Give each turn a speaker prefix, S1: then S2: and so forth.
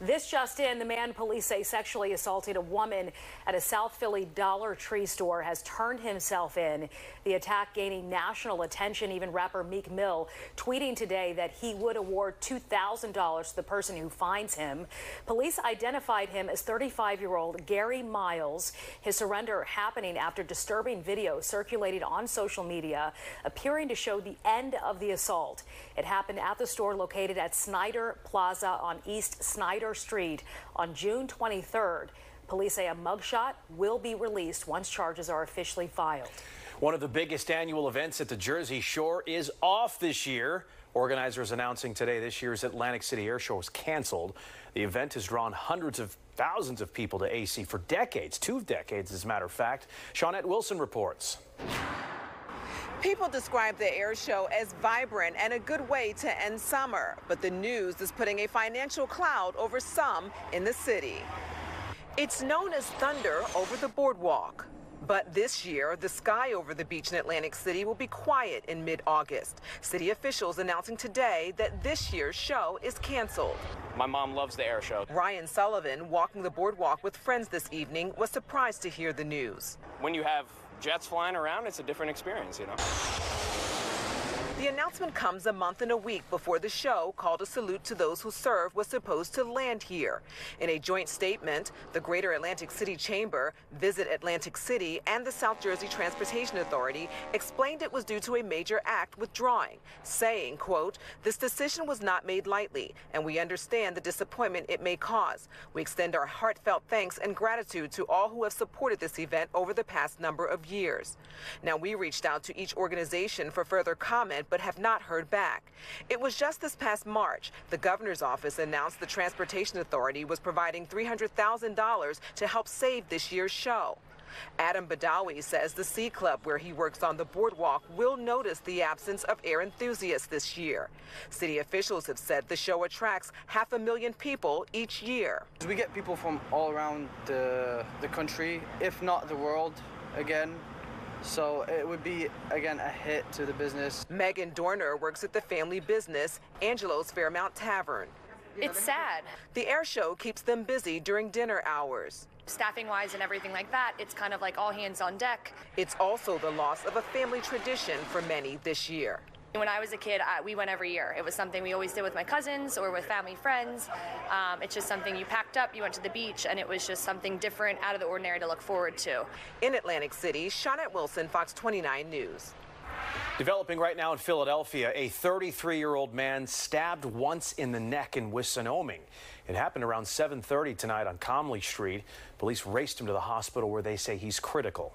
S1: This just in, the man police say sexually assaulted a woman at a South Philly Dollar Tree store has turned himself in. The attack gaining national attention, even rapper Meek Mill tweeting today that he would award $2,000 to the person who finds him. Police identified him as 35-year-old Gary Miles. His surrender happening after disturbing video circulated on social media appearing to show the end of the assault. It happened at the store located at Snyder Plaza on East Snyder Street on June 23rd. Police say a mugshot will be released once charges are officially filed.
S2: One of the biggest annual events at the Jersey Shore is off this year. Organizers announcing today this year's Atlantic City Air Show is canceled. The event has drawn hundreds of thousands of people to AC for decades, two decades as a matter of fact. Shawnette Wilson reports.
S3: People describe the air show as vibrant and a good way to end summer, but the news is putting a financial cloud over some in the city. It's known as thunder over the boardwalk. But this year, the sky over the beach in Atlantic City will be quiet in mid-August. City officials announcing today that this year's show is canceled.
S4: My mom loves the air show.
S3: Ryan Sullivan, walking the boardwalk with friends this evening, was surprised to hear the news.
S4: When you have jets flying around, it's a different experience, you know.
S3: The announcement comes a month and a week before the show called a salute to those who serve was supposed to land here. In a joint statement, the Greater Atlantic City Chamber, Visit Atlantic City, and the South Jersey Transportation Authority explained it was due to a major act withdrawing, saying, quote, this decision was not made lightly, and we understand the disappointment it may cause. We extend our heartfelt thanks and gratitude to all who have supported this event over the past number of years. Now, we reached out to each organization for further comment, but have not heard back. It was just this past March the governor's office announced the Transportation Authority was providing $300,000 to help save this year's show. Adam Badawi says the Sea Club, where he works on the boardwalk, will notice the absence of air enthusiasts this year. City officials have said the show attracts half a million people each year.
S5: We get people from all around the, the country, if not the world, again. So it would be, again, a hit to the business.
S3: Megan Dorner works at the family business, Angelo's Fairmount Tavern.
S6: It's sad.
S3: The air show keeps them busy during dinner hours.
S6: Staffing wise and everything like that, it's kind of like all hands on deck.
S3: It's also the loss of a family tradition for many this year.
S6: When I was a kid, I, we went every year. It was something we always did with my cousins or with family friends. Um, it's just something you packed up, you went to the beach, and it was just something different, out of the ordinary to look forward to.
S3: In Atlantic City, Shawnette Wilson, Fox 29 News.
S2: Developing right now in Philadelphia, a 33-year-old man stabbed once in the neck in Wissinoming. It happened around 7.30 tonight on Comly Street. Police raced him to the hospital where they say he's critical.